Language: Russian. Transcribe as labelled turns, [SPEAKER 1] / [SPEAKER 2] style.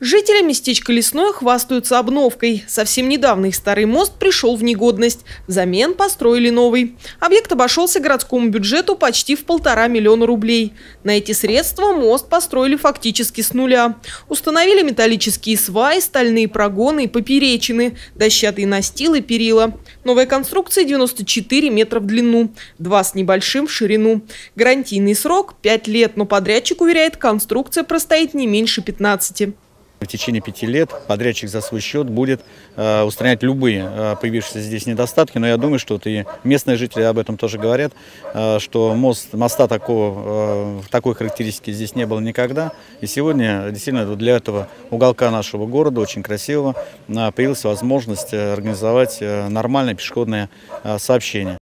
[SPEAKER 1] Жители местечка Лесное хвастаются обновкой. Совсем недавно их старый мост пришел в негодность. Взамен построили новый. Объект обошелся городскому бюджету почти в полтора миллиона рублей. На эти средства мост построили фактически с нуля. Установили металлические сваи, стальные прогоны и поперечины, дощатые настилы, перила. Новая конструкция 94 метра в длину, два с небольшим в ширину. Гарантийный срок – 5 лет, но подрядчик уверяет, конструкция простоит не меньше 15.
[SPEAKER 2] В течение пяти лет подрядчик за свой счет будет э, устранять любые э, появившиеся здесь недостатки, но я думаю, что и местные жители об этом тоже говорят, э, что мост, моста такого, э, такой характеристики здесь не было никогда. И сегодня действительно для этого уголка нашего города, очень красивого, появилась возможность организовать нормальное пешеходное сообщение.